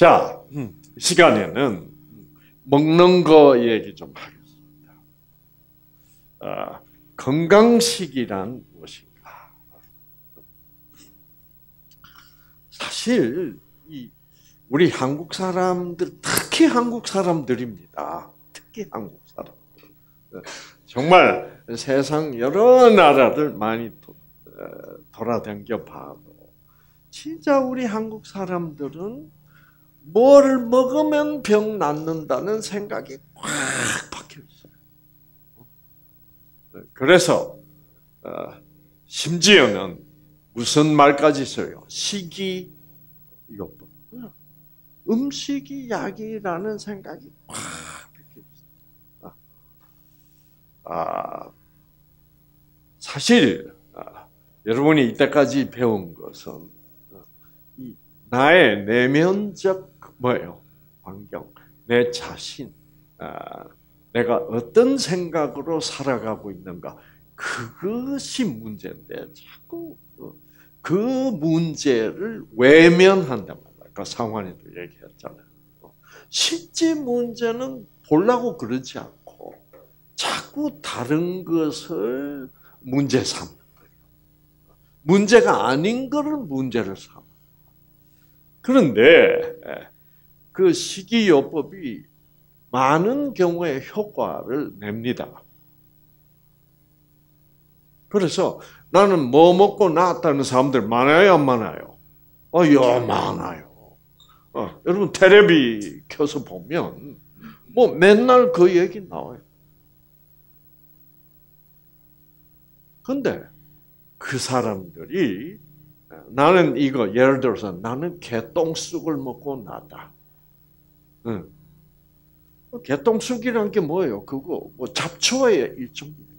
자, 음, 시간에는 먹는 거 얘기 좀 하겠습니다. 아, 건강식이란 무엇인가? 사실 이 우리 한국 사람들 특히 한국 사람들입니다. 특히 한국 사람들 정말 세상 여러 나라를 많이 어, 돌아다녀 봐도 진짜 우리 한국 사람들은 뭐를 먹으면 병 낫는다는 생각이 꽉 박혀 있어요. 그래서 어, 심지어는 무슨 말까지 써요? 식이요법. 음식이 약이라는 생각이 꽉 박혀 있어요. 아, 사실 아, 여러분이 이때까지 배운 것은 어, 나의 내면적 뭐예요? 환경, 내 자신, 아, 내가 어떤 생각으로 살아가고 있는가 그것이 문제인데 자꾸 어, 그 문제를 외면한단 말이야. 아까 상환이도 얘기했잖아요. 실제 문제는 보려고 그러지 않고 자꾸 다른 것을 문제 삼는 거예요. 문제가 아닌 것을 문제를 삼. 그런데 그 식이요법이 많은 경우에 효과를 냅니다. 그래서 나는 뭐 먹고 나았다는 사람들 많아요, 안 많아요? 어, 여 많아요. 어, 여러분 테레비 켜서 보면 뭐 맨날 그 얘기 나와요. 근데 그 사람들이 나는 이거 예를 들어서 나는 개똥쑥을 먹고 나다. 응. 개똥쑥이란 게 뭐예요? 그거 뭐 잡초의 일종이에요.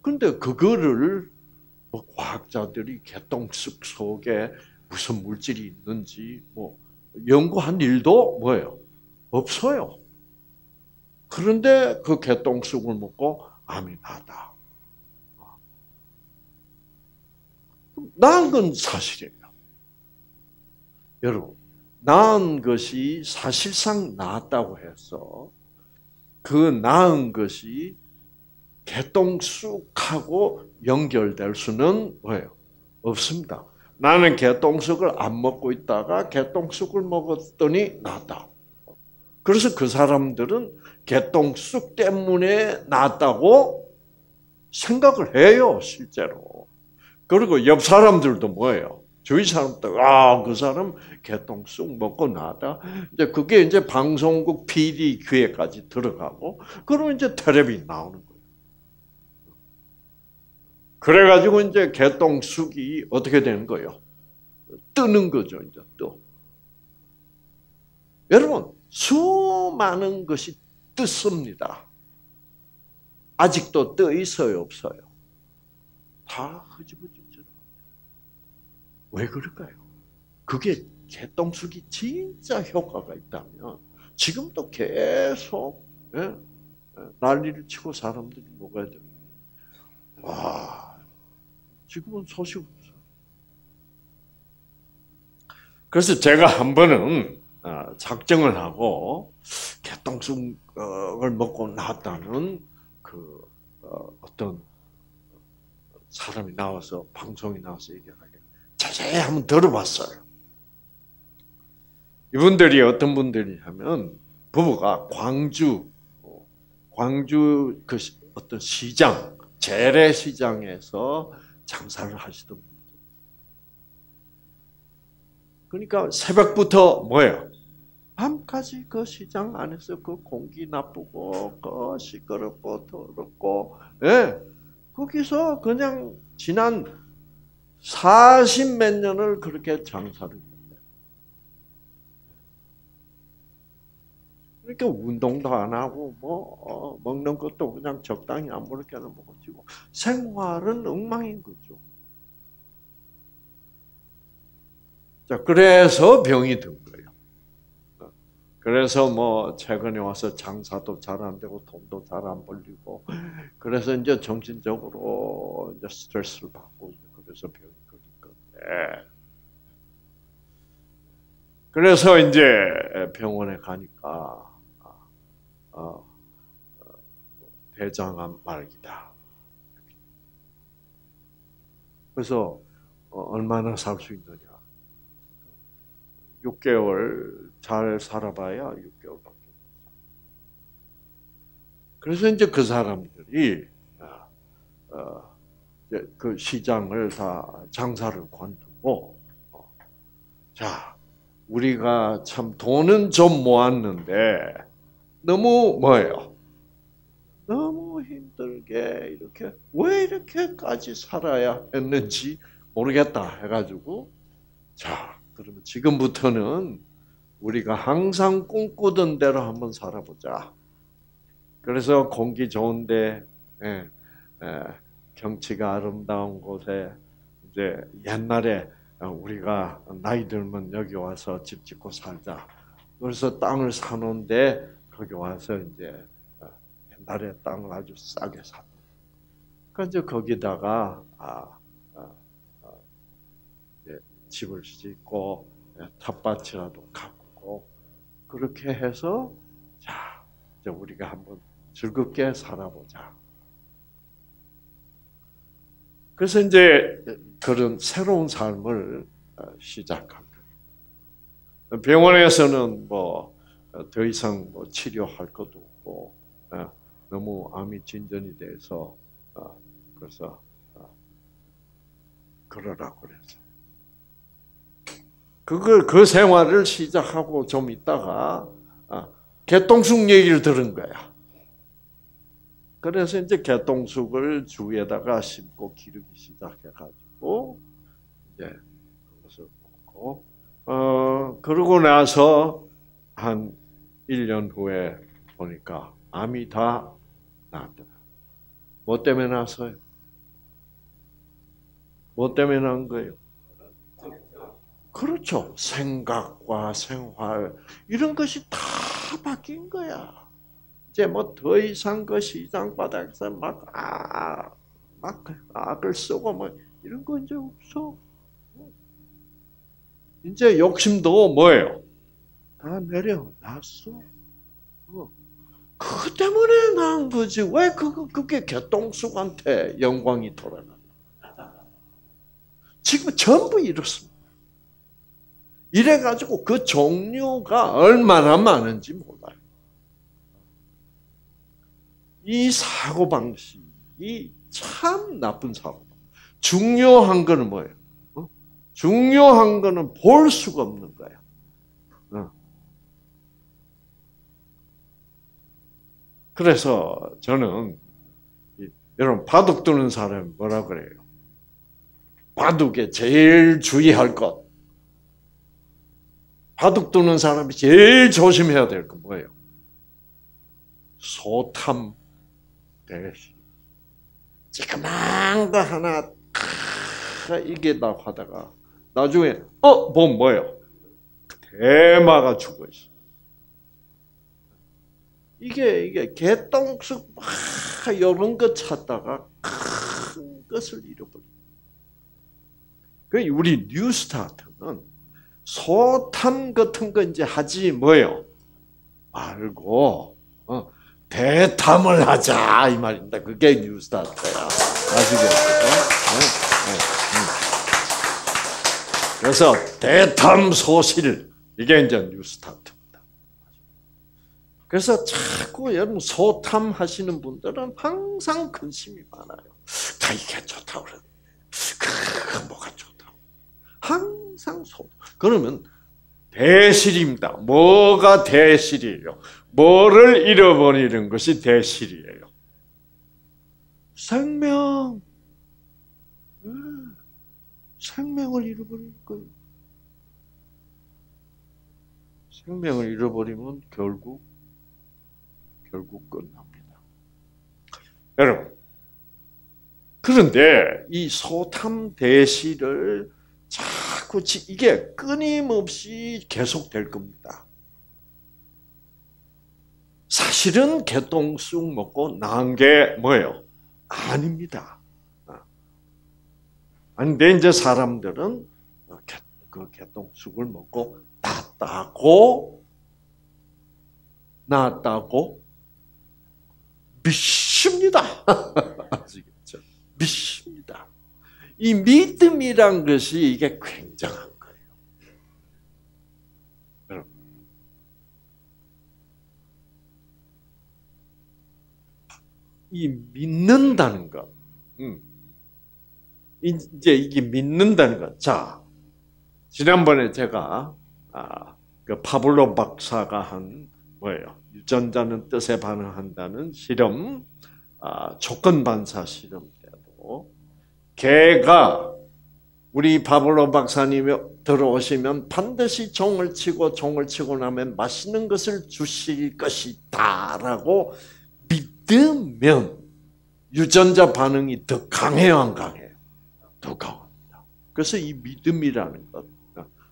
근데 그거를 뭐 과학자들이 개똥쑥 속에 무슨 물질이 있는지 뭐 연구한 일도 뭐예요? 없어요. 그런데 그 개똥쑥을 먹고 암이 나다. 나은 건 사실이에요. 여러분, 나은 것이 사실상 나았다고 해서 그 나은 것이 개똥쑥하고 연결될 수는 뭐예요? 없습니다. 나는 개똥쑥을 안 먹고 있다가 개똥쑥을 먹었더니 낫다. 그래서 그 사람들은 개똥쑥 때문에 낫다고 생각을 해요, 실제로. 그리고 옆 사람들도 뭐예요? 주위 사람들, 아, 그 사람 개똥 쑥 먹고 나다. 이제 그게 이제 방송국 PD 귀에까지 들어가고, 그러면 이제 텔레비 나오는 거예요. 그래가지고 이제 개똥 쑥이 어떻게 되는 거예요? 뜨는 거죠, 이제 또. 여러분, 수많은 것이 뜨습니다. 아직도 떠 있어요, 없어요? 다 흐지부지죠. 왜 그럴까요? 그게 개똥쑥이 진짜 효과가 있다면 지금도 계속 예? 예 난리를 치고 사람들이 먹어야 됩니다. 와, 지금은 소식 없어. 그래서 제가 한 번은 어, 작정을 하고 개똥쑥을 먹고 나왔다는 그 어, 어떤 사람이 나와서 방송에 나와서 얘기하게 자세히 한번 들어봤어요. 이분들이 어떤 분들이 하면 부부가 광주 광주 그 어떤 시장 재래시장에서 장사를 하시던 분들. 그러니까 새벽부터 뭐예요? 밤까지 그 시장 안에서 그 공기 나쁘고 그 시끄럽고 더럽고 예. 거기서 그냥 지난 40 몇 년을 그렇게 장사를 했어요. 그러니까 운동도 안 하고 뭐 어, 먹는 것도 그냥 적당히 아무렇게나 먹어지고 생활은 엉망인 거죠. 자 그래서 병이 든 거예요. 그래서 뭐 최근에 와서 장사도 잘 안 되고 돈도 잘 안 벌리고 그래서 이제 정신적으로 이제 스트레스를 받고 그래서 병이 그래서 이제 병원에 가니까 어, 대장암 말기다. 그래서 어, 얼마나 살 수 있느냐. 6개월 잘 살아봐야 6개월밖에 그래서 이제 그 사람들이 어, 그 시장을 다 장사를 관두고 어, 자 우리가 참 돈은 좀 모았는데 너무 뭐예요? 너무 힘들게 이렇게 왜 이렇게까지 살아야 했는지 모르겠다 해가지고 자 그러면 지금부터는 우리가 항상 꿈꾸던 대로 한번 살아보자. 그래서 공기 좋은데 예, 예, 경치가 아름다운 곳에 이제 옛날에 우리가 나이 들면 여기 와서 집 짓고 살자. 그래서 땅을 사놓은데 거기 와서 이제 어, 옛날에 땅을 아주 싸게 사. 그러니까 이제 거기다가 아, 아, 아, 집을 짓고 예, 텃밭이라도 갖고 그렇게 해서 자 이제 우리가 한번 즐겁게 살아보자. 그래서 이제 그런 새로운 삶을 어, 거예요. 병원에서는 뭐 더 이상 뭐 치료할 것도 없고 어, 너무 암이 진전이 돼서 어, 그래서 그러라고 그랬어요. 그걸 그 생활을 시작하고 좀 있다가 개똥쑥 얘기를 들은 거야. 그래서 이제 개똥쑥을 주위에다가 심고 기르기 시작해가지고 이제 그것을 먹고 어 그러고 나서 한 1년 후에 보니까 암이 다 나왔더라. 뭐 때문에 났어요? 뭐 때문에 난 거예요? 그렇죠. 생각과 생활 이런 것이 다 바뀐 거야. 이제 뭐 더 이상 그 시장 바닥에서 막, 아, 막 악을 쓰고 뭐 이런 거 이제 없어. 이제 욕심도 뭐예요? 다 내려놨어. 어. 그 때문에 난 거지. 왜 그, 그게 개똥쑥한테 영광이 돌아가? 지금 전부 이렇습니다. 이래가지고 그 종류가 얼마나 많은지 몰라요. 이 사고 방식이 참 나쁜 사고. 중요한 거는 뭐예요? 어? 중요한 거는 볼 수가 없는 거야. 어. 그래서 저는 여러분 바둑 두는 사람 뭐라 그래요? 바둑에 제일 주의할 것. 바둑 두는 사람이 제일 조심해야 될 건 뭐예요? 소탐 찌그만 거 하나 이게다 하다가 나중에 어, 뭐 뭐예요? 대마가 죽어 있어. 이게 이게 개똥쑥 막 이런 거 찾다가 큰 것을 잃어버려. 그 우리 뉴스타트는 소탐 같은 거 이제 하지 뭐요 말고 어, 대탐을 하자 이 말입니다. 그게 뉴스타트야. 아시겠죠? 네, 네, 네. 그래서 대탐 소실 이게 이제 뉴스타트입니다. 그래서 자꾸 여러분 소탐 하시는 분들은 항상 근심이 많아요. 다 이게 좋다 그러는데 그 뭐가 좋다. 항상 소. 그러면 대실입니다. 뭐가 대실이에요? 뭐를 잃어버리는 것이 대실이에요? 생명. 네. 생명을 잃어버릴 거예요. 생명을 잃어버리면 결국 결국 끝납니다. 여러분, 그런데 이 소탐 대시를 자꾸 이게 끊임없이 계속될 겁니다. 사실은 개똥쑥 먹고 나은 게 뭐예요? 아닙니다. 아닌데 이제 사람들은 그 개똥쑥을 먹고 낫다고 낫다고 믿습니다. 아시겠죠? 이 믿음이란 것이 이게 굉장한 거예요. 이 믿는다는 것, 음. 이제 이게 믿는다는 것. 자, 지난번에 제가 아, 그 파블로 박사가 한 뭐예요? 유전자는 뜻에 반응한다는 실험, 아, 조건 반사 실험 개가 우리 파블로프 박사님이 들어오시면 반드시 종을 치고 종을 치고 나면 맛있는 것을 주실 것이다라고 믿으면 유전자 반응이 더 강해요, 안 강해요? 더 강합니다. 그래서 이 믿음이라는 것.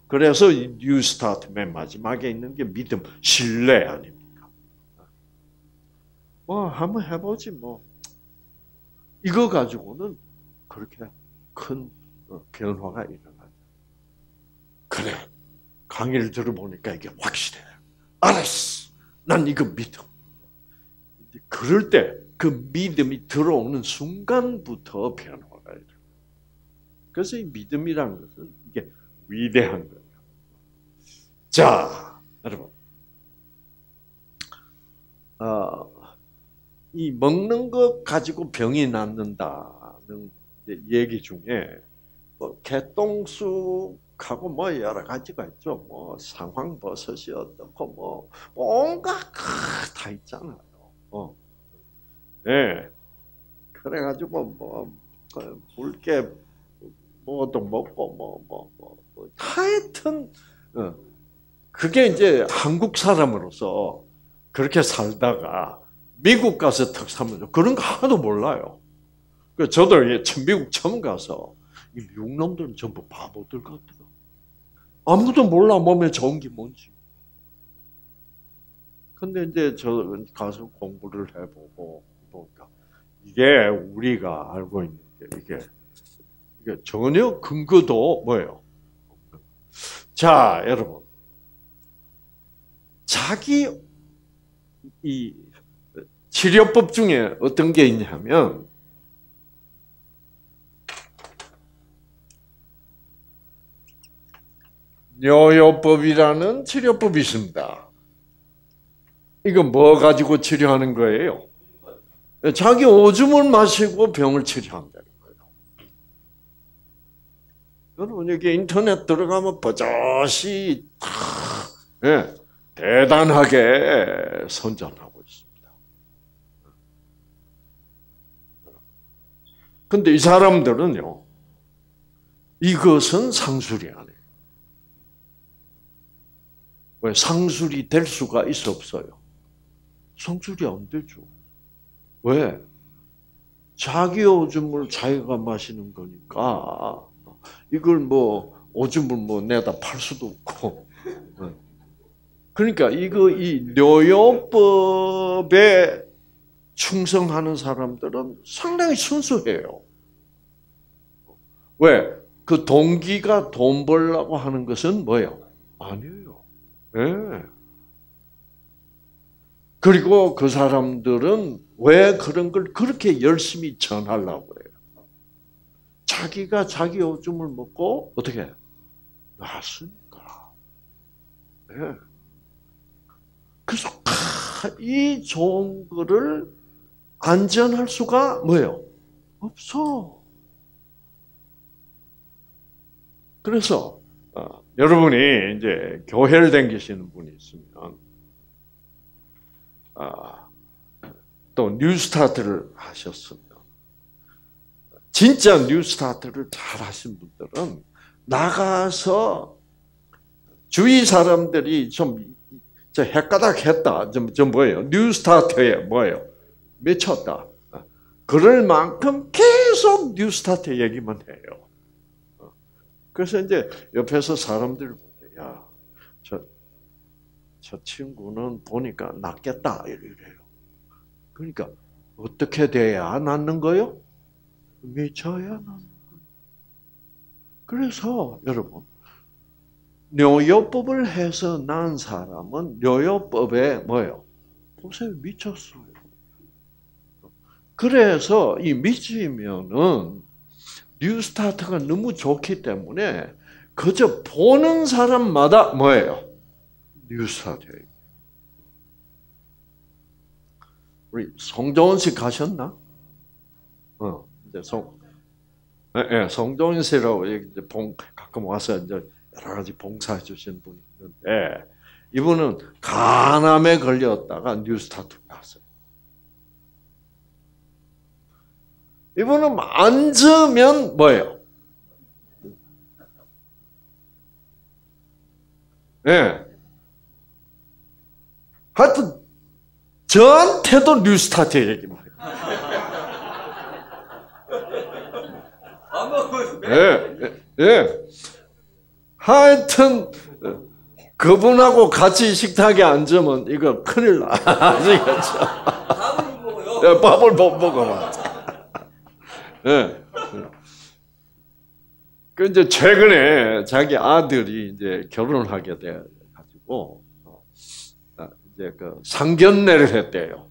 그래서 New Start 맨 마지막에 있는 게 믿음, 신뢰 아닙니까? 뭐 한번 해보지 뭐. 이거 가지고는 그렇게 큰 어, 변화가 일어나죠. 그래 강의를 들어보니까 이게 확실해. 알았어. 난 이거 믿어. 그럴 때 그 믿음이 들어오는 순간부터 변화가 일어나. 그래서 이 믿음이라는 것은 이게 위대한 거예요. 자, 여러분. 어, 이 먹는 것 가지고 병이 낫는다는 얘기 중에 뭐 개똥쑥하고 뭐 여러 가지가 있죠. 뭐 상황버섯이 어떻고 뭐 온갖 다 있잖아요. 어. 네. 그래가지고 뭐, 뭐 물개 뭐도 먹고 뭐 뭐 뭐, 뭐, 하여튼 어. 그게 이제 한국 사람으로서 그렇게 살다가 미국 가서 특사면 그런 거 하나도 몰라요. 그 저도 미국 처음 가서 이 미국 놈들은 전부 바보들 같아요. 아무도 몰라 몸에 좋은 게 뭔지. 근데 이제 저 가서 공부를 해보고 보니까 이게 우리가 알고 있는 게 이게, 이게 전혀 근거도 뭐예요? 자, 여러분. 자기 이 치료법 중에 어떤 게 있냐면 뇨요법이라는 치료법이 있습니다. 이거 뭐 가지고 치료하는 거예요? 자기 오줌을 마시고 병을 치료한다는 거예요. 여러분 여기 인터넷 들어가면 버젓이 예, 대단하게 선전하고 있습니다. 근데 이 사람들은요, 이것은 상술이 아니에요. 왜? 상술이 될 수가 있어 없어요? 상술이 안 되죠. 왜? 자기 오줌을 자기가 마시는 거니까 이걸 뭐 오줌을 뭐 내다 팔 수도 없고 그러니까 이거 이 뇨요법에 충성하는 사람들은 상당히 순수해요. 왜? 그 동기가 돈 벌라고 하는 것은 뭐예요? 아니에요. 네. 그리고 그 사람들은 왜 그런 걸 그렇게 열심히 전하려고 해요? 자기가 자기 오줌을 먹고 어떻게 났으니까. 네. 그래서 이 좋은 거를 안전할 수가 뭐예요? 없어. 그래서 어, 여러분이 이제 교회를 다니시는 분이 있으면 아, 또 뉴스타트를 하셨으면 진짜 뉴스타트를 잘 하신 분들은 나가서 주위 사람들이 좀저 헷가닥 했다. 좀, 좀 뭐예요? 뉴스타트에 뭐예요? 미쳤다. 그럴 만큼 계속 뉴스타트 얘기만 해요. 그래서 이제 옆에서 사람들 야, 저, 저 친구는 보니까 낫겠다. 이래요. 그러니까 어떻게 돼야 낫는 거요? 미쳐야 낫는 거예요. 그래서 여러분, 뇨요법을 해서 난 사람은 뇨요법에 뭐예요? 보세요, 미쳤어요. 그래서 이 미치면은 뉴스타트가 너무 좋기 때문에 그저 보는 사람마다 뭐예요? 뉴스타트예요. 우리 송정원 씨 가셨나? 어, 이제 송, 예, 예 송정원 씨라고 이제 봉 가끔 와서 이제 여러 가지 봉사해 주신 분이 있는데 이분은 간암에 걸렸다가 뉴스타트 갔어요. 이분은 앉으면 뭐예요? 예. 네. 하여튼 저한테도 뉴스타트 얘기 말이에요. 예, 예, 예. 하여튼 그분하고 같이 식탁에 앉으면 이거 큰일 나. 아시겠죠? 밥을 먹어요. 예, 밥을 못 먹어. 예. 그 이제 최근에 자기 아들이 이제 결혼을 하게 돼 가지고 어, 아, 이제 그 상견례를 했대요.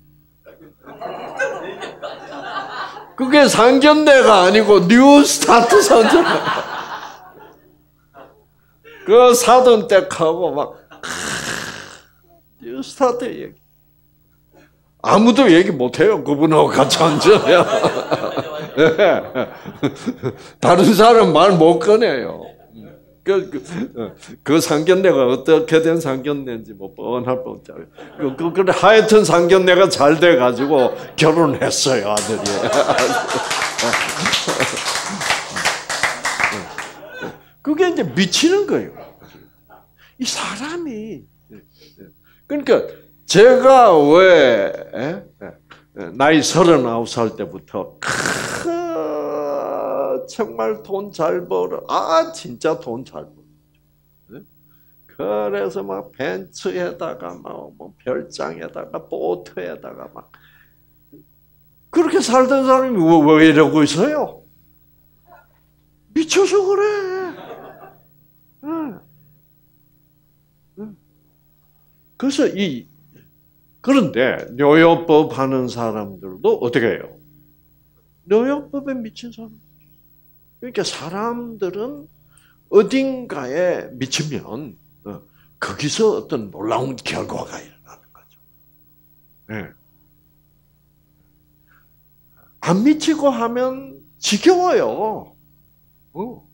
그게 상견례가 아니고 New Start 상견례. 그 사돈 댁하고 막 New Start 얘기. 아무도 얘기 못해요. 그분하고 같이 앉으면. 다른 사람 말 못 꺼내요. 그, 그, 그 상견례가 어떻게 된 상견례인지 뭐 뻔할 뻔 자지. 그, 그, 그, 하여튼 상견례가 잘 돼가지고 결혼했어요, 아들이. 그게 이제 미치는 거예요. 이 사람이. 그러니까 제가 왜 나이 서른아홉 살 때부터 정말 돈 잘 벌어. 아 진짜 돈 잘 벌어. 그래서 막 벤츠에다가 막뭐 별장에다가 보트에다가 막 그렇게 살던 사람이 왜, 왜 이러고 있어요? 미쳐서 그래. 그래서 이 그런데 뇨요법 하는 사람들도 어떻게 해요? 뇨요법에 미친 사람. 그러니까 사람들은 어딘가에 미치면 어, 거기서 어떤 놀라운 결과가 일어나는 거죠. 네. 안 미치고 하면 지겨워요. 어.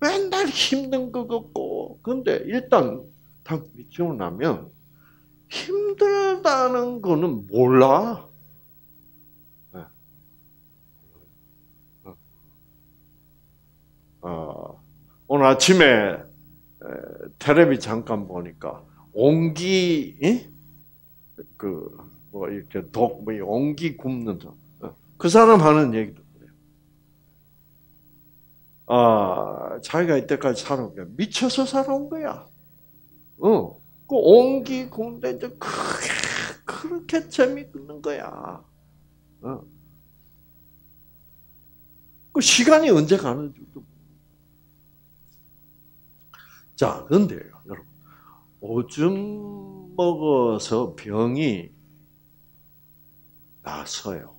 맨날 힘든 것 같고. 근데 일단 딱 미치고 나면 힘들다는 거는 몰라. 네. 어. 어, 오늘 아침에 텔레비 잠깐 보니까 옹기 그 뭐 이렇게 독뭐 옹기 굽는 어, 그 사람 하는 얘기도 그래요. 아 자기가 이때까지 살아온 게 미쳐서 살아온 거야. 어. 그 옹기 굽는데 이제 크게 그렇게 재밌는 거야. 어. 그 시간이 언제 가는지도. 자, 그런데요, 여러분. 오줌 먹어서 병이 나서요.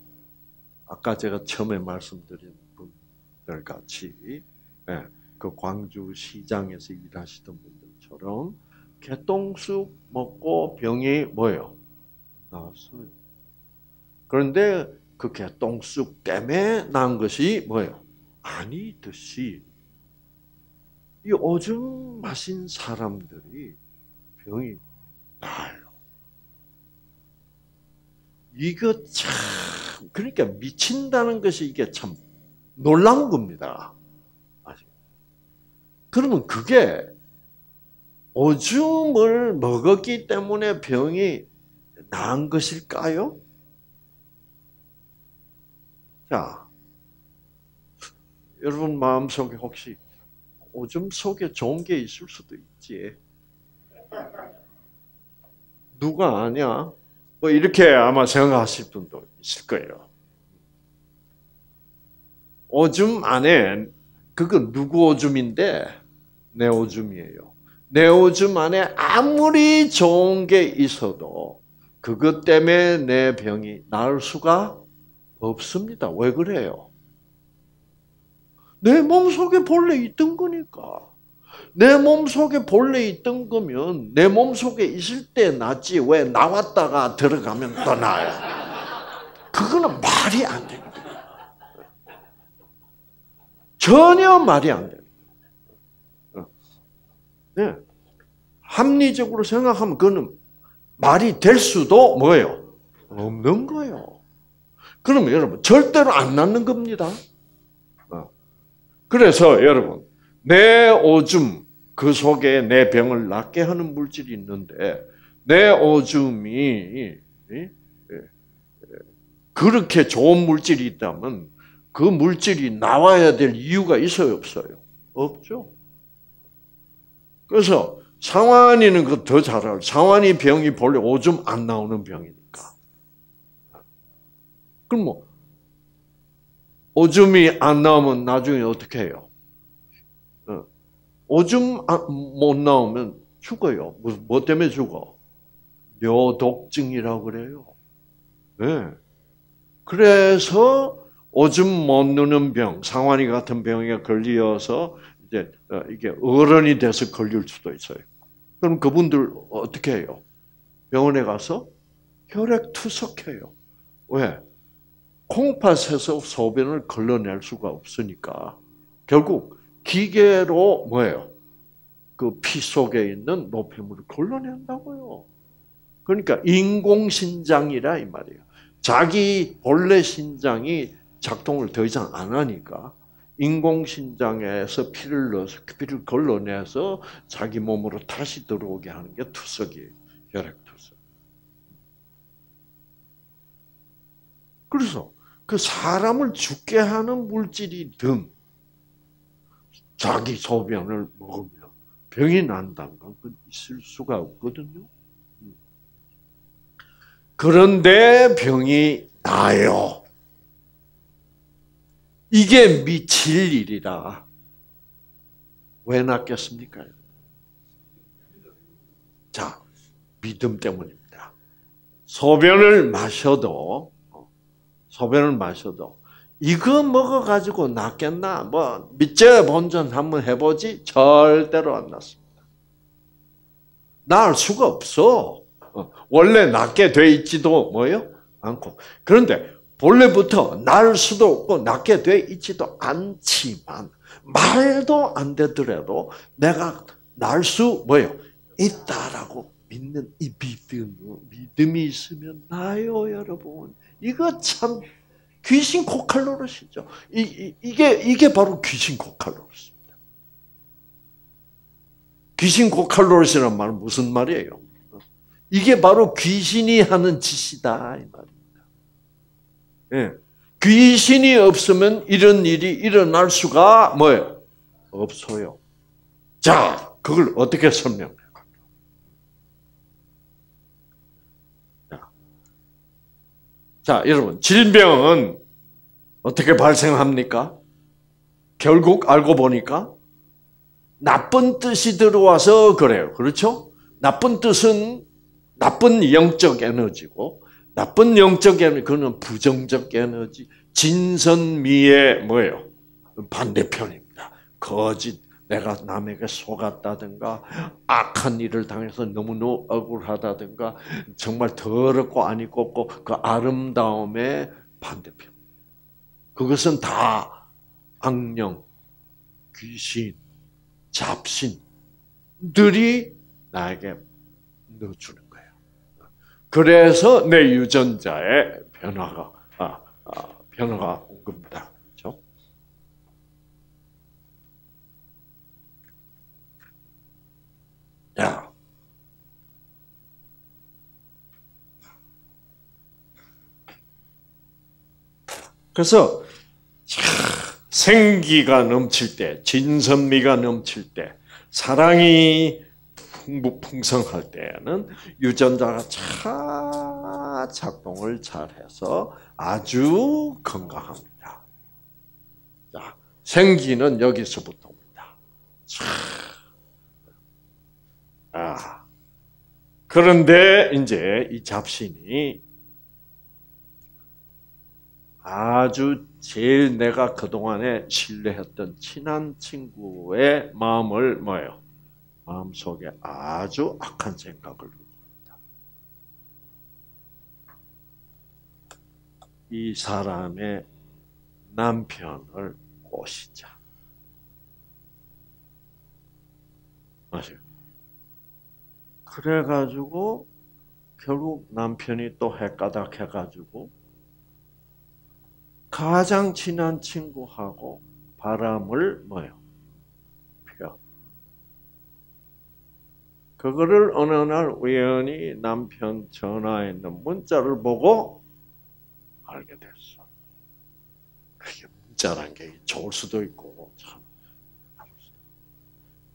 아까 제가 처음에 말씀드린 분들 같이, 네, 그 광주 시장에서 일하시던 분들처럼 개똥쑥 먹고 병이 뭐예요? 나왔어요. 그런데 그 개똥쑥 때문에 난 것이 뭐예요? 아니듯이 이 오줌 마신 사람들이 병이 나요. 이거 참 그러니까 미친다는 것이 이게 참 놀라운 겁니다. 그러면 그게 오줌을 먹었기 때문에 병이 나은 것일까요? 자, 여러분 마음속에 혹시 오줌 속에 좋은 게 있을 수도 있지. 누가 아냐? 뭐 이렇게 아마 생각하실 분도 있을 거예요. 오줌 안에 그건 누구 오줌인데 내 오줌이에요. 내 오줌 안에 아무리 좋은 게 있어도 그것 때문에 내 병이 나을 수가 없습니다. 왜 그래요? 내 몸속에 본래 있던 거니까. 내 몸속에 본래 있던 거면 내 몸속에 있을 때 낫지 왜 나왔다가 들어가면 더 나아요. 그거는 말이 안 됩니다. 전혀 말이 안 돼요. 네. 합리적으로 생각하면 그거는 말이 될 수도 뭐예요? 없는 거예요. 그러면 여러분 절대로 안 낫는 겁니다. 어. 그래서 여러분 내 오줌 그 속에 내 병을 낫게 하는 물질이 있는데 내 오줌이 그렇게 좋은 물질이 있다면 그 물질이 나와야 될 이유가 있어요, 없어요? 없죠. 그래서 상환이는 그 더 잘 알아요. 상환이 병이 본래 오줌 안 나오는 병이니까. 그럼 뭐 오줌이 안 나오면 나중에 어떻게 해요? 어. 오줌 못 나오면 죽어요. 뭐, 뭐 때문에 죽어? 뇌독증이라고 그래요. 네. 그래서 오줌 못 누는 병, 상환이 같은 병에 걸려서 이제 어, 이게 어른이 돼서 걸릴 수도 있어요. 그럼 그분들 어떻게 해요? 병원에 가서 혈액 투석해요. 왜? 콩팥에서 소변을 걸러낼 수가 없으니까 결국 기계로 뭐예요? 그 피 속에 있는 노폐물을 걸러낸다고요. 그러니까 인공신장이라 이 말이에요. 자기 본래 신장이 작동을 더 이상 안 하니까 인공신장에서 피를 넣어서 그 피를 걸러내서 자기 몸으로 다시 들어오게 하는 게 투석이에요. 혈액 투석. 그래서 그 사람을 죽게 하는 물질이든 자기 소변을 먹으면 병이 난다는 건 있을 수가 없거든요. 그런데 병이 나요. 이게 미칠 일이다. 왜 낫겠습니까? 자, 믿음 때문입니다. 소변을 마셔도, 소변을 마셔도, 이거 먹어가지고 낫겠나? 뭐, 밑째 본전 한번 해보지? 절대로 안 낫습니다. 나을 수가 없어. 원래 낫게 돼 있지도 뭐요? 않고. 그런데 본래부터 날 수도 없고 낫게 돼 있지도 않지만 말도 안 되더라도 내가 날 수 뭐요? 있다라고 믿는 이 믿음, 믿음이 있으면 나요, 여러분. 이거 참 귀신 코칼로릇이죠. 이, 이, 게 이게 바로 귀신 코칼로릇입니다. 귀신 코칼로릇이란 말은 무슨 말이에요? 이게 바로 귀신이 하는 짓이다. 예. 귀신이 없으면 이런 일이 일어날 수가 뭐예요? 없어요. 자, 그걸 어떻게 설명해요? 자, 여러분, 질병은 어떻게 발생합니까? 결국 알고 보니까 나쁜 뜻이 들어와서 그래요. 그렇죠? 나쁜 뜻은 나쁜 영적 에너지고 나쁜 영적 에너지, 그는 부정적 에너지, 진선미의 뭐예요? 반대편입니다. 거짓, 내가 남에게 속았다든가, 악한 일을 당해서 너무너무 억울하다든가, 정말 더럽고 아니고 그 아름다움의 반대편. 그것은 다 악령, 귀신, 잡신들이 나에게 넣어주는 그래서 내 유전자의 변화가 아, 아, 변화가 온 겁니다. 그렇죠? 야. 그래서 생기가 넘칠 때, 진선미가 넘칠 때, 사랑이 풍성할 때에는 유전자가 잘 작동을 잘해서 아주 건강합니다. 자, 생기는 여기서부터입니다. 그런데 이제 이 잡신이 아주 제일 내가 그동안에 신뢰했던 친한 친구의 마음을 뭐예요? 마음속에 아주 악한 생각을 줍니다. 이 사람의 남편을 꼬시자. 맞아요. 그래가지고 결국 남편이 또 헷가닥 해가지고 가장 친한 친구하고 바람을 뭐요? 그거를 어느 날 우연히 남편 전화에 있는 문자를 보고 알게 됐어. 그게 문자란 게 좋을 수도 있고 참.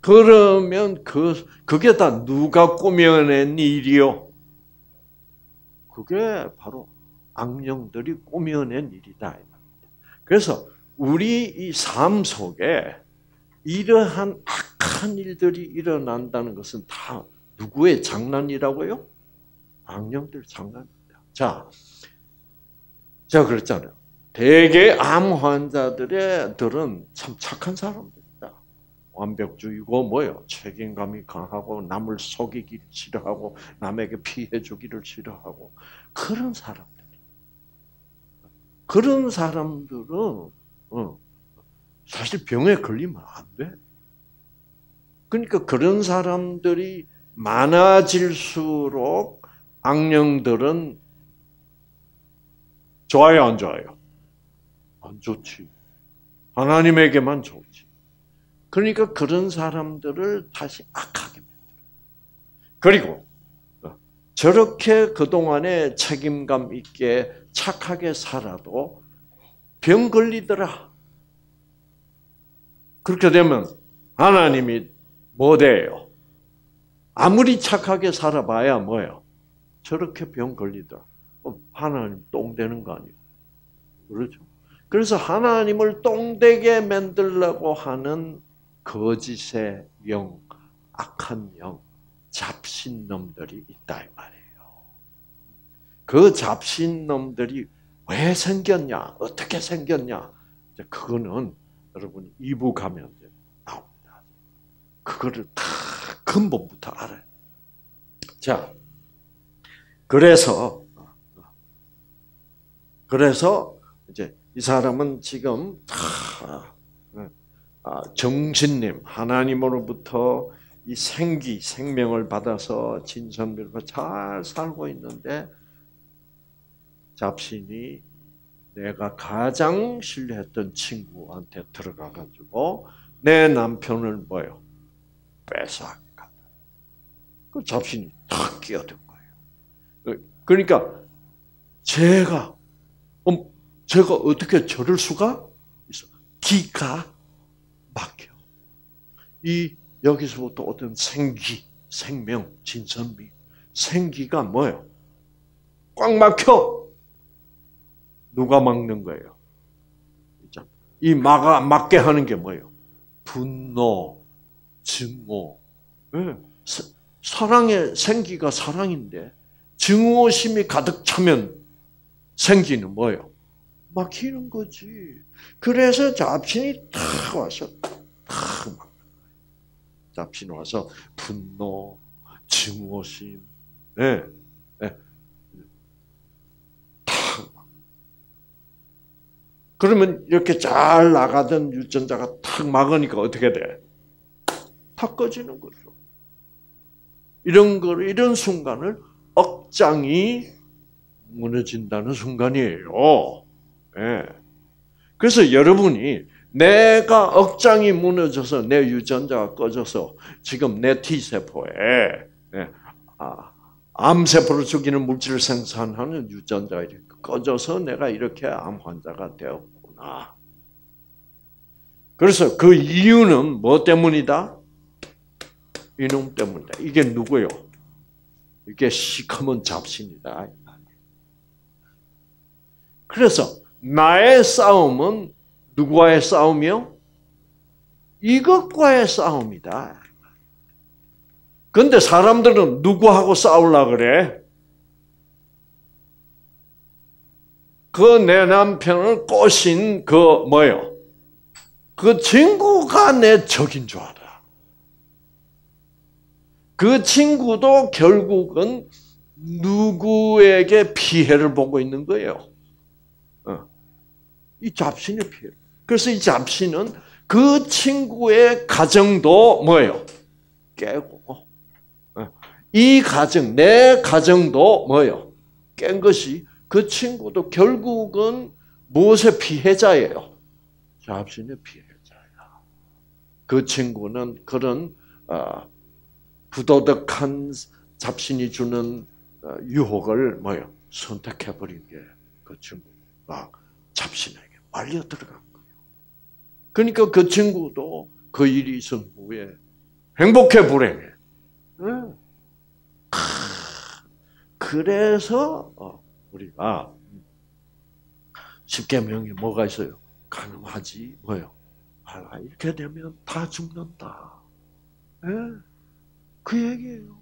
그러면 그 그게 다 누가 꾸며낸 일이요? 그게 바로 악령들이 꾸며낸 일이다. 그래서 우리 이 삶 속에 이러한 악 한 일들이 일어난다는 것은 다 누구의 장난이라고요? 악령들 장난입니다. 자, 제가 그랬잖아요. 대개 암 환자들은 참 착한 사람들이다. 완벽주의고 뭐요? 책임감이 강하고 남을 속이기를 싫어하고 남에게 피해 주기를 싫어하고 그런 사람. 그런 사람들은 어, 사실 병에 걸리면 안 돼. 그러니까 그런 사람들이 많아질수록 악령들은 좋아요, 안 좋아요? 안 좋지. 하나님에게만 좋지. 그러니까 그런 사람들을 다시 악하게 만들어. 그리고 어, 저렇게 그동안에 책임감 있게 착하게 살아도 병 걸리더라. 그렇게 되면 하나님이 뭐 돼요? 아무리 착하게 살아봐야 뭐예요? 저렇게 병 걸리더라. 하나님 똥 되는 거 아니에요? 그렇죠? 그래서 하나님을 똥되게 만들려고 하는 거짓의 영, 악한 영, 잡신놈들이 있다 이 말이에요. 그 잡신놈들이 왜 생겼냐, 어떻게 생겼냐, 그거는 여러분 2부 가면. 그거를 다 근본부터 알아요. 자, 그래서 그래서 이제 이 사람은 지금 다 아, 정신님 하나님으로부터 이 생기 생명을 받아서 진선별과 잘 살고 있는데 잡신이 내가 가장 신뢰했던 친구한테 들어가 가지고 내 남편을 뭐요 뺏어간다. 그 잡신이 탁 끼어든 거예요. 그러니까 제가 음, 제가 어떻게 저럴 수가 있어? 기가 막혀. 이 여기서부터 어떤 생기, 생명, 진선미, 생기가 뭐예요? 꽉 막혀. 누가 막는 거예요? 이 막아, 막게 하는 게 뭐예요? 분노, 증오. 네. 사랑의 생기가 사랑인데 증오심이 가득 차면 생기는 뭐예요? 막히는 거지. 그래서 잡신이 탁 와서 탁 막. 잡신 와서 분노, 증오심, 네. 그러면 이렇게 잘 나가던 유전자가 탁 막으니까 어떻게 돼? 탁 꺼지는 거죠. 이런 걸, 이런 순간을 억장이 무너진다는 순간이에요. 네. 그래서 여러분이 내가 억장이 무너져서 내 유전자가 꺼져서 지금 내 T세포에 네. 아, 암 세포를 죽이는 물질을 생산하는 유전자가 이렇게 꺼져서 내가 이렇게 암 환자가 되었구나. 그래서 그 이유는 뭐 때문이다? 이놈 때문이다. 이게 누구요? 이게 시커먼 잡신이다. 그래서 나의 싸움은 누구와의 싸움이요? 이것과의 싸움이다. 근데 사람들은 누구하고 싸울라 그래? 그 내 남편을 꼬신 그 뭐요? 그 친구가 내 적인 줄 알아. 그 친구도 결국은 누구에게 피해를 보고 있는 거예요. 어. 이 잡신의 피해. 그래서 이 잡신은 그 친구의 가정도 뭐예요? 깨고 어. 이 가정, 내 가정도 뭐예요? 깬 것이 그 친구도 결국은 무엇의 피해자예요? 잡신의 피해자야. 그 친구는 그런 어, 부도덕한 잡신이 주는 어, 유혹을 뭐요 선택해 버린 게 그 친구가 잡신에게 말려 들어간 거예요. 그러니까 그 친구도 그 일이 있은 후에 행복해 불행해. 네. 그래서 어, 우리가 십계명에 뭐가 있어요? 가능하지 뭐요? 아, 이렇게 되면 다 죽는다. 네. 그 얘기예요.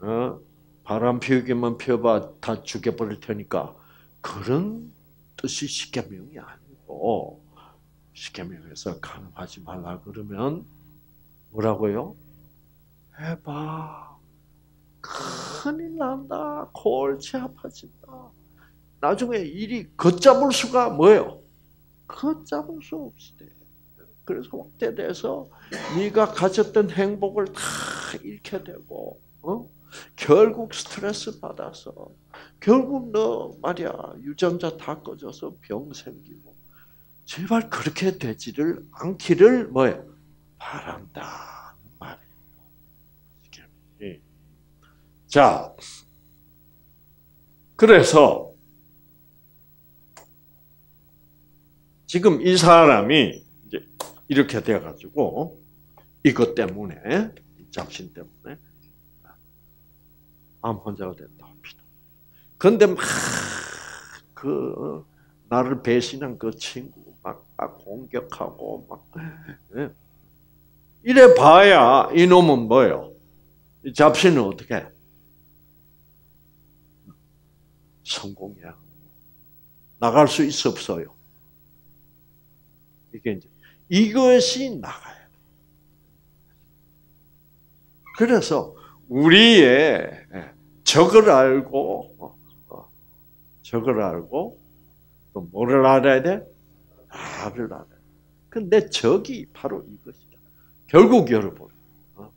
어? 바람 피우기만 피워봐 다 죽여버릴 테니까 그런 뜻이 십계명이 아니고 십계명에서 가능하지 말라 그러면 뭐라고요? 해봐. 큰일 난다. 골치 아파진다. 나중에 일이 걷잡을 수가 뭐예요? 걷잡을 수 없대. 그래서 확대돼서 네가 가졌던 행복을 다 잃게 되고, 어? 결국 스트레스 받아서 결국 너 말이야 유전자 다 꺼져서 병 생기고 제발 그렇게 되지를 않기를 뭐야 바란다 말이에요. 자, 그래서 지금 이 사람이 이렇게 돼가지고 이것 때문에 잡신 때문에 암 환자가 됐다 합니다. 그런데 막 그 나를 배신한 그 친구 막, 막 공격하고 막 예. 이래 봐야 이놈은 뭐예요? 잡신은 어떻게? 성공이야. 나갈 수 있어 없어요? 이게 이제 이것이 나가야 돼. 그래서 우리의 적을 알고 어, 어, 적을 알고 또 뭐를 알아야 돼? 나를 알아야 돼. 근데 적이 바로 이것이다. 결국 여러분 어,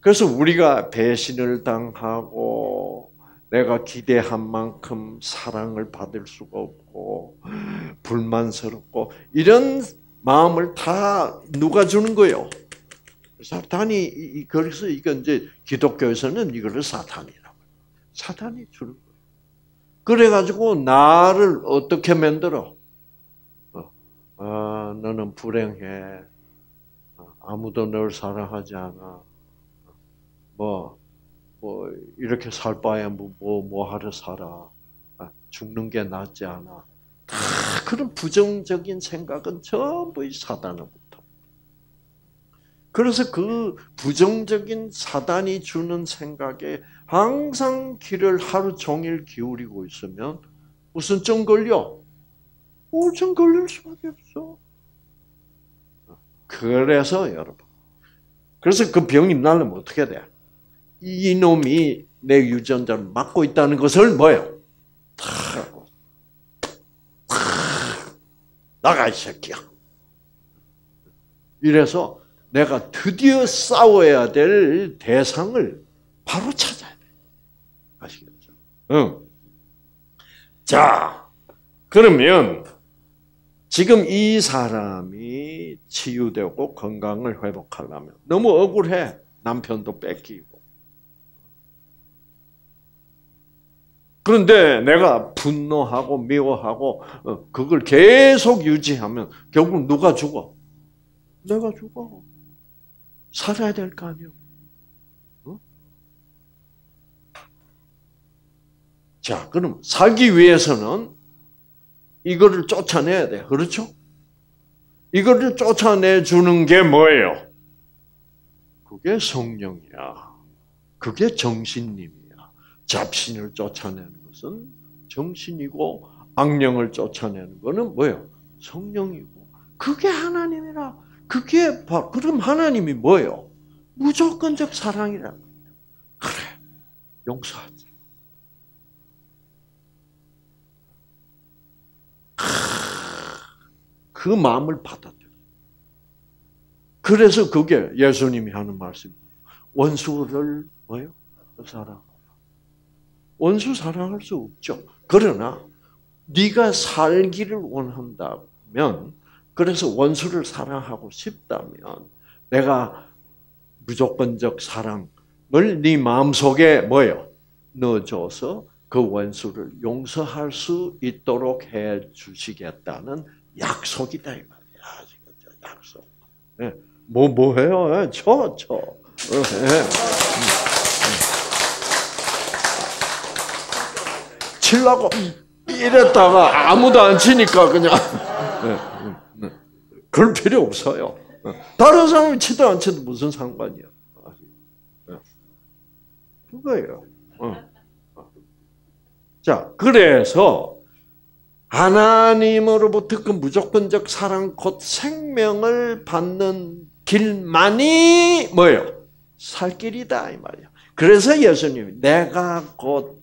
그래서 우리가 배신을 당하고 내가 기대한 만큼 사랑을 받을 수가 없고 불만스럽고 이런 마음을 다 누가 주는 거예요? 사탄이 그래서 이건 이제 기독교에서는 이거를 사탄이라고. 사탄이 주는 거예요. 그래 가지고 나를 어떻게 만들어? 어, 아, 너는 불행해. 어, 아무도 널 사랑하지 않아. 뭐, 뭐, 이렇게 살 바에 뭐, 뭐, 뭐 하러 살아. 아, 죽는 게 낫지 않아. 다 그런 부정적인 생각은 전부 이 사단으로부터. 그래서 그 부정적인 사단이 주는 생각에 항상 귀를 하루 종일 기울이고 있으면 무슨 점 걸려? 우울증 걸릴 수밖에 없어. 그래서 여러분, 그래서 그 병이 나려면 어떻게 돼? 이놈이 내 유전자를 막고 있다는 것을 뭐예요? 탁, 나가 이 새끼야. 이래서 내가 드디어 싸워야 될 대상을 바로 찾아야 돼. 아시겠죠? 응. 자, 그러면 지금 이 사람이 치유되고 건강을 회복하려면 너무 억울해. 남편도 뺏기고. 그런데 내가 분노하고 미워하고 어, 그걸 계속 유지하면 결국 누가 죽어? 내가 죽어. 살아야 될 거 아니에요. 어? 자, 그럼 살기 위해서는 이거를 쫓아내야 돼. 그렇죠? 이거를 쫓아내 주는 게 뭐예요? 그게 성령이야. 그게 정신님이야. 잡신을 쫓아내는 것은 정신이고 악령을 쫓아내는 것은 뭐예요? 성령이고 그게 하나님이라. 그게 바, 그럼 하나님이 뭐예요? 무조건적 사랑이라. 그래 용서하자. 그 마음을 받아들여. 그래서 그게 예수님이 하는 말씀이에요. 원수를 뭐요? 사랑. 원수 사랑할 수 없죠. 그러나 네가 살기를 원한다면 그래서 원수를 사랑하고 싶다면 내가 무조건적 사랑을 네 마음속에 뭐예요? 넣어줘서 그 원수를 용서할 수 있도록 해 주시겠다는 약속이다 이 말이야. 약속. 네. 뭐, 뭐 해요? 쳐, 쳐. 네. 치려고 이랬다가 아무도 안 치니까 그냥 네. 그럴 필요 없어요. 다른 사람이 치도 안 치도 무슨 상관이야. 그거예요. 자, 그래서 하나님으로부터 그 무조건적 사랑 곧 생명을 받는 길만이 뭐예요? 살 길이다 이 말이야. 그래서 예수님이 내가 곧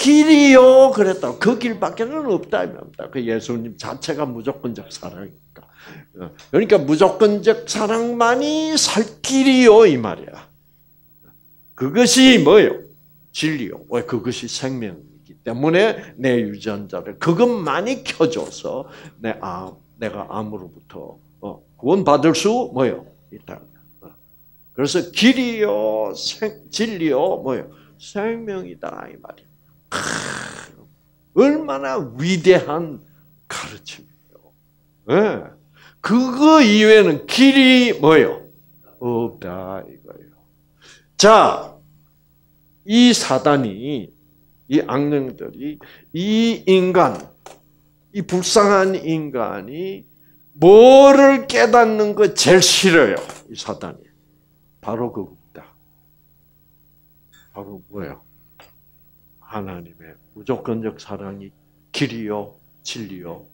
길이요 그랬다. 그 길밖에는 없다 이 말입니다. 그 예수님 자체가 무조건적 사랑이니까. 어, 그러니까 무조건적 사랑만이 살 길이요 이 말이야. 그것이 뭐요? 진리요. 왜 그것이 생명? 때문에 내 유전자를 그것만이 켜줘서 내 암, 내가 암으로부터 어, 구원받을 수 뭐요 있다. 어. 그래서 길이요, 생, 진리요, 뭐요 생명이다 이 말이야. 얼마나 위대한 가르침이에요. 네. 그거 이외에는 길이 뭐요 없다 이거예요. 자, 이 사단이 이 악령들이 이 인간, 이 불쌍한 인간이 뭐를 깨닫는 거 제일 싫어요. 이 사단이. 바로 그겁니다. 바로 뭐예요? 하나님의 무조건적 사랑이 길이요, 진리요,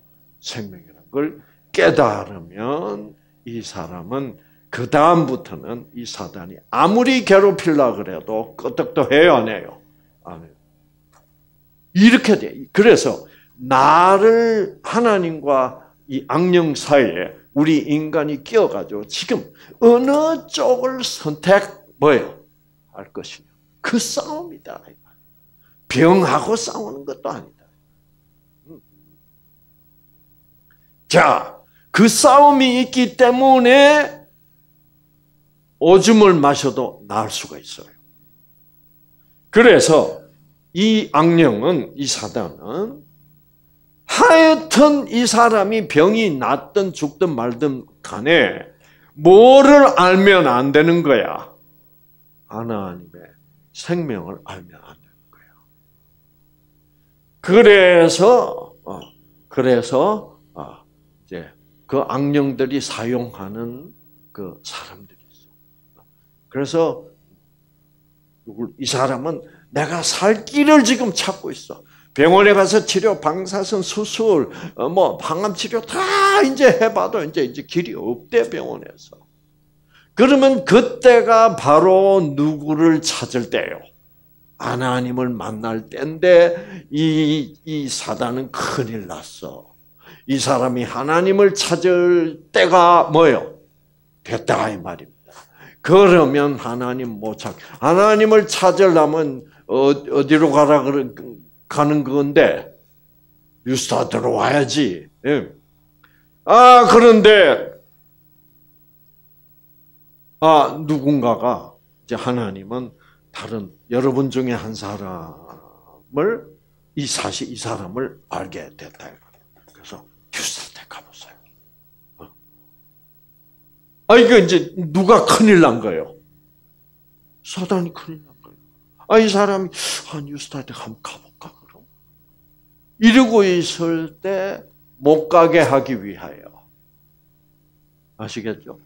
생명이라는 걸 깨달으면 이 사람은 그 다음부터는 이 사단이 아무리 괴롭힐라 그래도 끄떡도 해요, 안 해요? 안 해요. 이렇게 돼. 그래서 나를 하나님과 이 악령 사이에 우리 인간이 끼어가지고 지금 어느 쪽을 선택 뭐예요? 할 것이냐. 그 싸움이다. 병하고 싸우는 것도 아니다. 음. 자, 그 싸움이 있기 때문에 오줌을 마셔도 나을 수가 있어요. 그래서 이 악령은, 이 사단은 하여튼 이 사람이 병이 낫든 죽든 말든 간에 뭐를 알면 안 되는 거야? 하나님의 생명을 알면 안 거야. 그래서, 어, 그래서, 어, 이제 그 악령들이 사용하는 그 사람들이 있어. 그래서 이 사람은 내가 살 길을 지금 찾고 있어. 병원에 가서 치료, 방사선 수술, 어, 뭐 방암 치료 다 이제 해봐도 이제 이제 길이 없대 병원에서. 그러면 그때가 바로 누구를 찾을 때요. 하나님을 만날 때인데 이, 이 사단은 큰일 났어. 이 사람이 하나님을 찾을 때가 뭐요? 됐다 이 말입니다. 그러면 하나님 못 찾. 하나님을 찾으려면 어, 어디로 가라 가는 건데 뉴스타 들어와야지. 예. 아 그런데 아 누군가가 이제 하나님은 다른 여러분 중에 한 사람을 이 사실 이 사람을 알게 됐다. 그래서 뉴스타에 가보세요. 어. 아 이거 이제 누가 큰일 난 거예요? 사단이 큰일 난. 아, 이 사람이, 아, 뉴스타트 한번 가볼까, 그럼? 이러고 있을 때 못 가게 하기 위하여. 아시겠죠?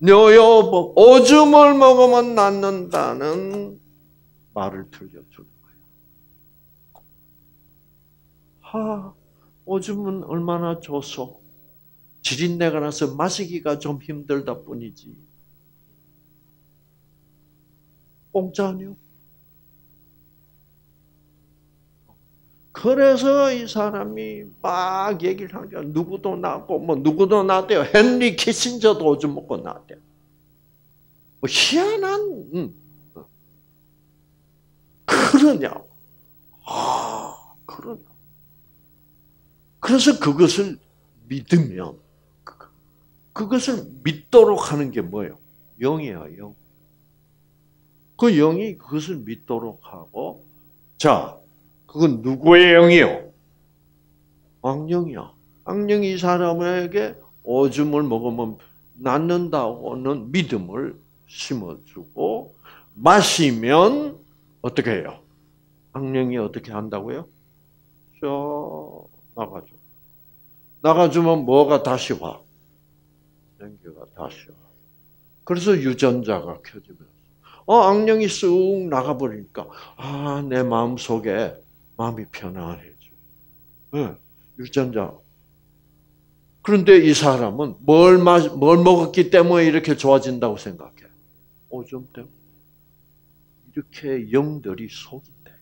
녀여복 오줌을 먹으면 낫는다는 말을 들려주는 거예요. 하, 오줌은 얼마나 좋소? 지린내가 나서 마시기가 좀 힘들다 뿐이지. 공짜 아니요? 그래서 이 사람이 막 얘기를 한 거야. 누구도 낳고, 뭐, 누구도 낳대요. 헨리 키신저도 오줌 먹고 낳대요. 뭐, 희한한, 음. 그러냐. 아, 그러냐. 그래서 그것을 믿으면, 그것을 믿도록 하는 게 뭐예요? 영이야, 영. 그 영이 그것을 믿도록 하고, 자, 그건 누구의 영이요? 악령이야. 악령이 이 사람에게 오줌을 먹으면 낫는다고는 믿음을 심어주고 마시면 어떻게 해요? 악령이 어떻게 한다고요? 저 나가죠. 나가주면 뭐가 다시 와? 생기가 다시 와. 그래서 유전자가 켜지면서 어 악령이 쑥 나가버리니까 아내 마음 속에 마음이 편안해져. 네, 유전자. 그런데 이 사람은 뭘, 마, 뭘 먹었기 때문에 이렇게 좋아진다고 생각해? 오줌 때문에. 이렇게 영들이 속인대.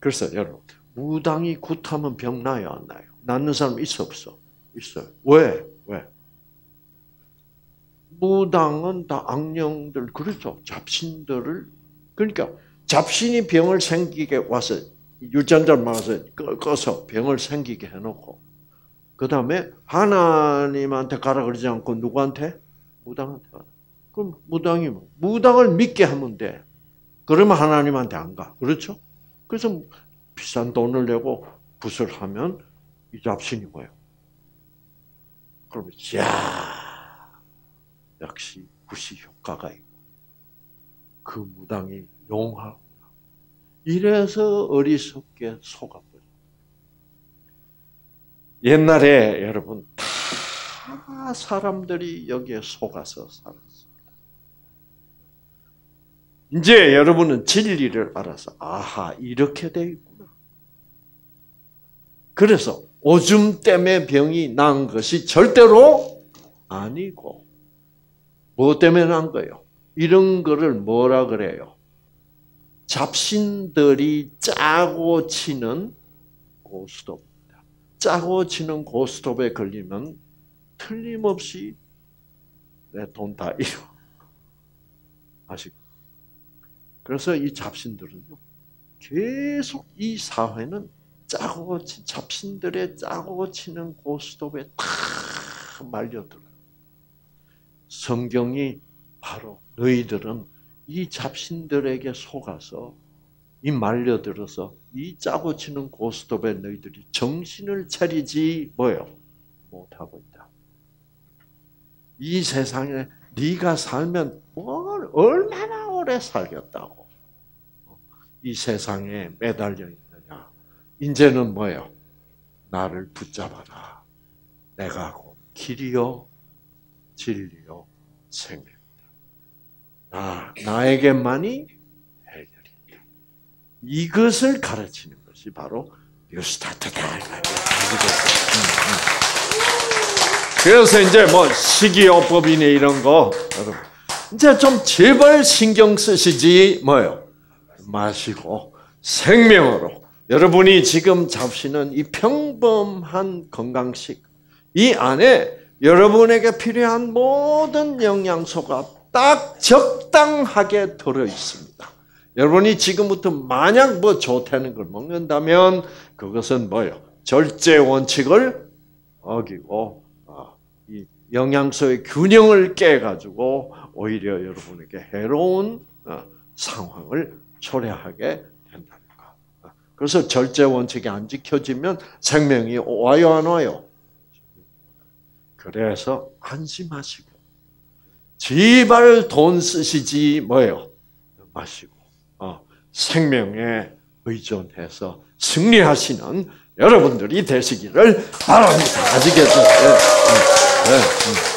그래서 여러분, 무당이 굿하면 병 나요, 안 나요? 낫는 사람 있어, 없어? 있어요. 왜? 왜? 무당은 다 악령들, 그렇죠. 잡신들을, 그러니까 잡신이 병을 생기게 와서 유전자를 막아서 꺼서 병을 생기게 해놓고 그 다음에 하나님한테 가라 그러지 않고 누구한테? 무당한테 가라. 그럼 무당이 뭐? 무당을 믿게 하면 돼. 그러면 하나님한테 안 가. 그렇죠? 그래서 비싼 돈을 내고 붓을 하면 이 잡신이 뭐예요? 그러면 야 역시 붓이 효과가 있고 그 무당이 용하구나. 이래서 어리석게 속아버려. 옛날에 여러분 다 사람들이 여기에 속아서 살았습니다. 이제 여러분은 진리를 알아서 아하 이렇게 돼 있구나. 그래서 오줌 때문에 병이 난 것이 절대로 아니고 뭐 때문에 난 거예요? 이런 거를 뭐라 그래요? 잡신들이 짜고 치는 고스톱입니다. 짜고 치는 고스톱에 걸리면 틀림없이 내 돈 다 잃어. 아시고. 그래서 이 잡신들은요, 계속 이 사회는 짜고 치, 잡신들의 짜고 치는 고스톱에 다 말려들어요. 성경이 바로 너희들은 이 잡신들에게 속아서 이 말려들어서 이 짜고 치는 고스톱에 너희들이 정신을 차리지 뭐요 못하고 있다. 이 세상에 네가 살면 뭘 얼마나 오래 살겠다고 이 세상에 매달려 있느냐? 이제는 뭐요? 나를 붙잡아라. 내가 길이요 진리요 생명. 나, 나에게만이 해결이다. 이것을 가르치는 것이 바로 뉴스타트다. 그래서 이제 뭐 식이요법이네 이런 거 이제 좀 제발 신경 쓰시지 뭐요 마시고 생명으로 여러분이 지금 잡시는 이 평범한 건강식 이 안에 여러분에게 필요한 모든 영양소가 딱 적당하게 들어 있습니다. 여러분이 지금부터 만약 뭐 좋다는 걸 먹는다면 그것은 뭐요? 절제 원칙을 어기고 아, 이 영양소의 균형을 깨가지고 오히려 여러분에게 해로운 어, 상황을 초래하게 된다는 거. 그래서 절제 원칙이 안 지켜지면 생명이 와요 안 와요? 그래서 안심하시고 제발 돈 쓰시지 뭐예요? 마시고 어, 생명에 의존해서 승리하시는 여러분들이 되시기를 바랍니다. 아시겠죠? 네, 네, 네.